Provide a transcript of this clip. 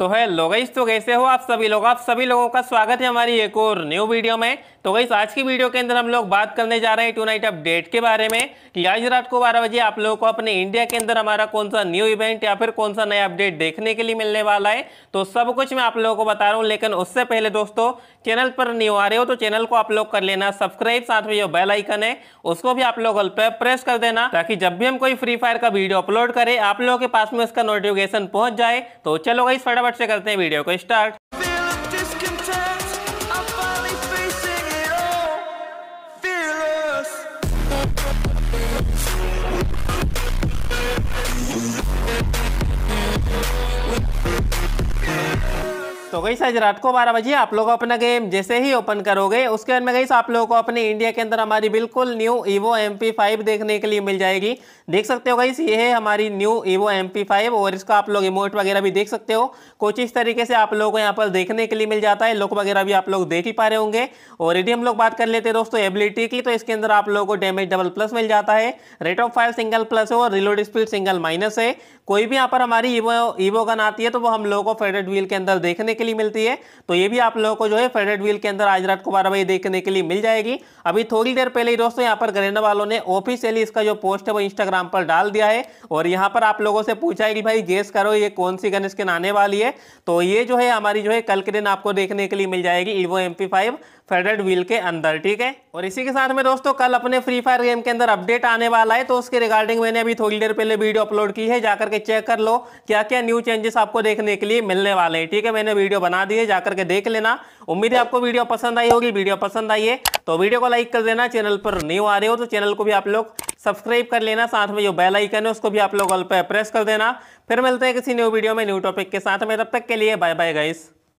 तो है लोगईस तो कैसे हो आप सभी लोग? आप सभी लोगों का स्वागत है हमारी एक और न्यू वीडियो में। तो गई आज की वीडियो के अंदर हम लोग बात करने जा रहे हैं टू नाइट अपडेट के बारे में। कि आज रात को बारह बजे आप लोगों को अपने इंडिया के अंदर हमारा कौन सा न्यू इवेंट या फिर कौन सा नया अपडेट देखने के लिए मिलने वाला है। तो सब कुछ मैं आप लोगों को बता रहा हूँ, लेकिन उससे पहले दोस्तों चैनल पर न्यू आ रहे हो तो चैनल को आप लोग कर लेना सब्सक्राइब साथ में जो बेल आइकन है, उसको भी आप लोग पे प्रेस कर देना, ताकि जब भी हम कोई फ्री फायर का वीडियो अपलोड करें, आप लोगों के पास में उसका नोटिफिकेशन पहुँच जाए। तो चलो गई फटाफट से करते हैं वीडियो को स्टार्ट। तो गई आज रात को बारह बजे आप लोग अपना गेम जैसे ही ओपन करोगे, उसके बाद में गई, आप लोगों को अपने इंडिया के अंदर हमारी बिल्कुल न्यू ईवो एम फाइव देखने के लिए मिल जाएगी। देख सकते हो गई, ये है हमारी न्यू ईवो एम फाइव और इसका आप लोग इमोट वगैरह भी देख सकते हो। कुछ इस तरीके से आप लोगों को यहाँ पर देखने के लिए मिल जाता है लुक वगैरह भी आप लोग देख ही पा रहे होंगे। और यदि हम लोग बात कर लेते हैं दोस्तों एबिलिटी की तो इसके अंदर आप लोगों को डैमेज डबल प्लस मिल जाता है। Rate of fire single plus है और रिलोड स्पीड सिंगल माइनस है। कोई भी यहाँ पर हमारी ईवो ईवो गन आती है तो वो हम लोगों को फेडेड व्हील के अंदर देखने के लिए मिलती है। तो ये भी आप लोगों को जो है फेडेड व्हील के अंदर आज रात को बारह बजे देखने के लिए मिल जाएगी। अभी थोड़ी देर पहले ही दोस्तों यहाँ पर गरेना वालों ने ऑफिशियली इसका जो पोस्ट है वो इंस्टाग्राम पर डाल दिया है। और यहाँ पर आप लोगों से पूछा है कि भाई गेस करो ये कौन सी गन इसके आने वाली है? तो ये जो है हमारी जो है कल के दिन आपको देखने के लिए मिल जाएगी ईवो एम फाइव व्हील के अंदर, ठीक है? और इसी के साथ में दोस्तों, कल अपने फ्री फायर गेम के अंदर अपडेट आने वाला है तो उसके रिगार्डिंग मैंने अभी थोड़ी देर पहले वीडियो अपलोड की है, जाकर के चेक कर लो क्या क्या न्यू चेंजेस आपको देखने के लिए मिलने वाले हैं, ठीक है? मैंने वीडियो बना दी है, जाकर के देख लेना। उम्मीद है आपको वीडियो पसंद आई होगी वीडियो पसंद आई है तो वीडियो को लाइक कर देना चैनल पर न्यू आ रहे हो तो चैनल को भी आप लोग सब्सक्राइब कर लेना, साथ में जो बेल आइकन है, उसको भी आप लोग ऑल पे प्रेस कर देना। फिर मिलते हैं किसी न्यू वीडियो में न्यू टॉपिक के साथ में, तब तक के लिए बाय बाय गाइस